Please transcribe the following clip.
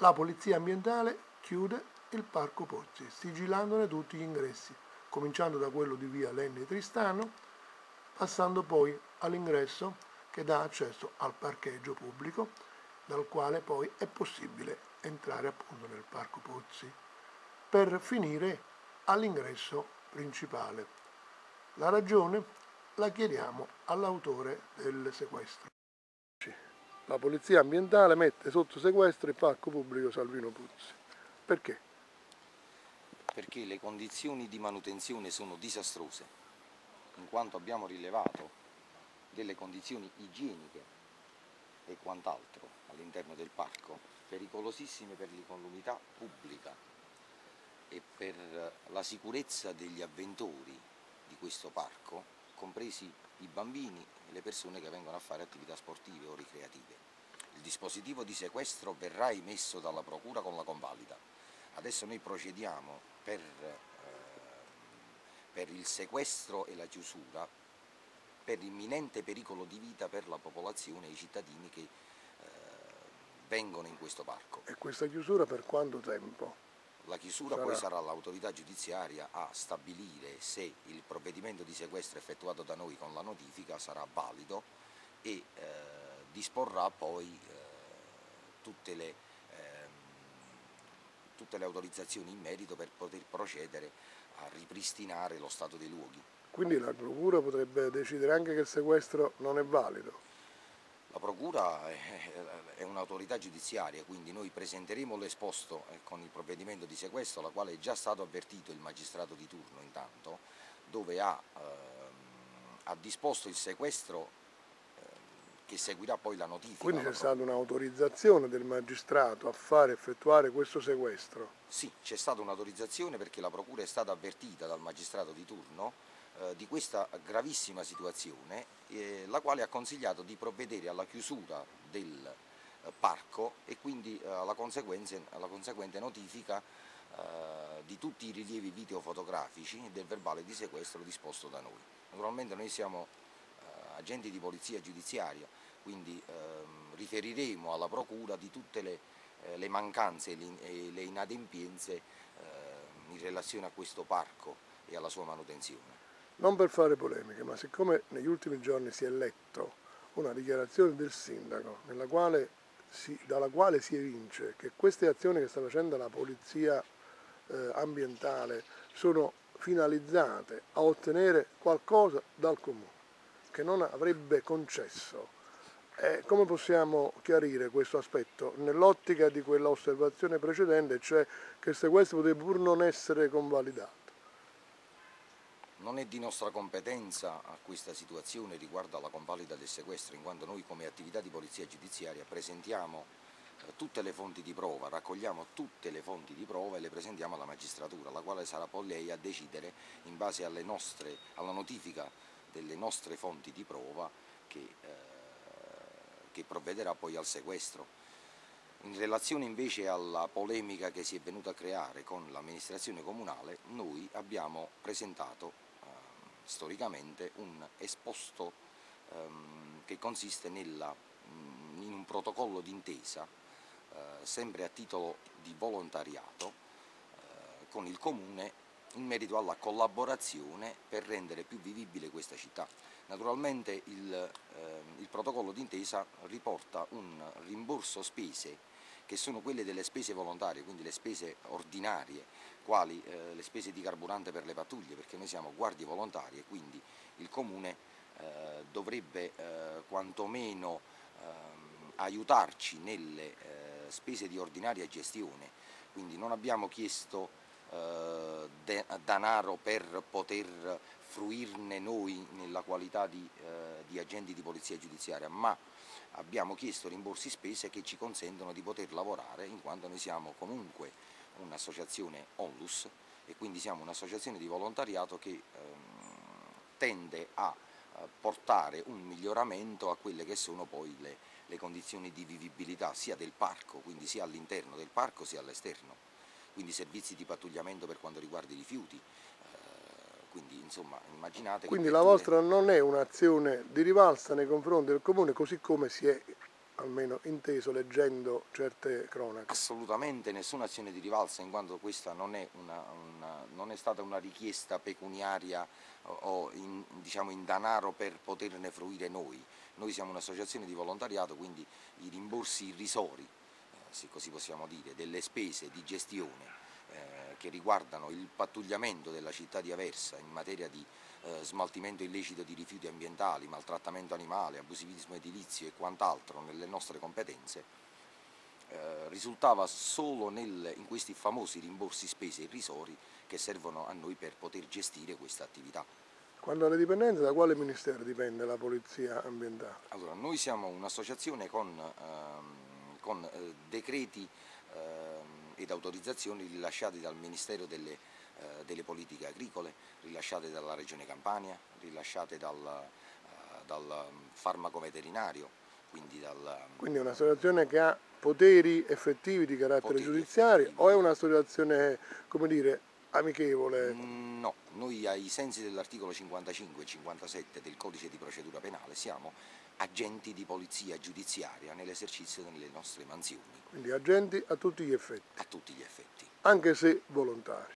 La polizia ambientale chiude il parco Pozzi, sigilandone tutti gli ingressi, cominciando da quello di via Lenni Tristano, passando poi all'ingresso che dà accesso al parcheggio pubblico, dal quale poi è possibile entrare appunto nel parco Pozzi, per finire all'ingresso principale. La ragione la chiediamo all'autore del sequestro. La polizia ambientale mette sotto sequestro il parco pubblico Salvino Puzzi. Perché? Perché le condizioni di manutenzione sono disastrose, in quanto abbiamo rilevato delle condizioni igieniche e quant'altro all'interno del parco, pericolosissime per l'incolumità pubblica e per la sicurezza degli avventori di questo parco, compresi i bambini e le persone che vengono a fare attività sportive o ricreative. Il dispositivo di sequestro verrà emesso dalla Procura con la convalida. Adesso noi procediamo per, eh, per il sequestro e la chiusura per imminente pericolo di vita per la popolazione e i cittadini che eh, vengono in questo parco. E questa chiusura per quanto tempo? La chiusura sarà... poi sarà l'autorità giudiziaria a stabilire se il provvedimento di sequestro effettuato da noi con la notifica sarà valido e eh, disporrà poi eh, tutte, le, eh, tutte le autorizzazioni in merito per poter procedere a ripristinare lo stato dei luoghi. Quindi la Procura potrebbe decidere anche che il sequestro non è valido? La Procura è un'autorità giudiziaria, quindi noi presenteremo l'esposto eh, con il provvedimento di sequestro, la quale è già stato avvertito il magistrato di turno intanto, dove ha, ehm, ha disposto il sequestro ehm, che seguirà poi la notifica. Quindi c'è stata un'autorizzazione del magistrato a fare effettuare questo sequestro? Sì, c'è stata un'autorizzazione perché la Procura è stata avvertita dal magistrato di turno eh, di questa gravissima situazione, eh, la quale ha consigliato di provvedere alla chiusura del eh, parco e quindi eh, alla, alla, conseguente notifica eh, di tutti i rilievi videofotografici del verbale di sequestro disposto da noi. Naturalmente noi siamo agenti di polizia giudiziaria, quindi ehm, riferiremo alla Procura di tutte le, le mancanze e le inadempienze ehm, in relazione a questo parco e alla sua manutenzione. Non per fare polemiche, ma siccome negli ultimi giorni si è letto una dichiarazione del sindaco quale si, dalla quale si evince che queste azioni che sta facendo la polizia eh, ambientale sono finalizzate a ottenere qualcosa dal comune che non avrebbe concesso. Eh, come possiamo chiarire questo aspetto nell'ottica di quella osservazione precedente, cioè che se questo potrebbe pur non essere convalidato? Non è di nostra competenza a questa situazione riguardo alla convalida del sequestro, in quanto noi come attività di polizia giudiziaria presentiamo eh, tutte le fonti di prova, raccogliamo tutte le fonti di prova e le presentiamo alla magistratura, la quale sarà poi lei a decidere in base nostre, alla notifica delle nostre fonti di prova che, eh, che provvederà poi al sequestro. In relazione invece alla polemica che si è venuta a creare con l'amministrazione comunale, noi abbiamo presentato storicamente un esposto ehm, che consiste nella, mm, in un protocollo d'intesa eh, sempre a titolo di volontariato eh, con il Comune in merito alla collaborazione per rendere più vivibile questa città. Naturalmente il, eh, il protocollo d'intesa riporta un rimborso spese che sono quelle delle spese volontarie, quindi le spese ordinarie, quali eh, le spese di carburante per le pattuglie, perché noi siamo guardie volontarie, quindi il Comune eh, dovrebbe eh, quantomeno ehm, aiutarci nelle eh, spese di ordinaria gestione, quindi non abbiamo chiesto eh, de denaro per poter fruirne noi nella qualità di, eh, di agenti di polizia giudiziaria, ma abbiamo chiesto rimborsi spese che ci consentono di poter lavorare in quanto noi siamo comunque un'associazione onlus e quindi siamo un'associazione di volontariato che ehm, tende a eh, portare un miglioramento a quelle che sono poi le, le condizioni di vivibilità sia del parco, quindi sia all'interno del parco sia all'esterno, quindi servizi di pattugliamento per quanto riguarda i rifiuti, quindi insomma immaginate... Quindi la vostra non è un'azione di rivalsa nei confronti del Comune così come si è almeno inteso leggendo certe cronache. Assolutamente nessuna azione di rivalsa, in quanto questa non è, una, una, non è stata una richiesta pecuniaria o in, diciamo, in danaro per poterne fruire noi. Noi siamo un'associazione di volontariato, quindi i rimborsi irrisori, eh, se così possiamo dire, delle spese di gestione eh, che riguardano il pattugliamento della città di Aversa in materia di eh, smaltimento illecito di rifiuti ambientali, maltrattamento animale, abusivismo edilizio e quant'altro nelle nostre competenze, eh, risultava solo nel, in questi famosi rimborsi spese irrisori che servono a noi per poter gestire questa attività. Quando alle dipendenze, da quale ministero dipende la polizia ambientale? Allora, noi siamo un'associazione con, ehm, con eh, decreti ehm, ed autorizzazioni rilasciati dal Ministero delle eh, delle politiche agricole rilasciate dalla Regione Campania, rilasciate dal, eh, dal farmaco veterinario, quindi dal... Quindi è un'associazione che ha poteri effettivi di carattere giudiziario effettivi. o è un'associazione, come dire, amichevole? Mm, no, noi ai sensi dell'articolo 55 e 57 del codice di procedura penale siamo agenti di polizia giudiziaria nell'esercizio delle nostre mansioni. Quindi agenti a tutti gli effetti? A tutti gli effetti. Anche se volontari?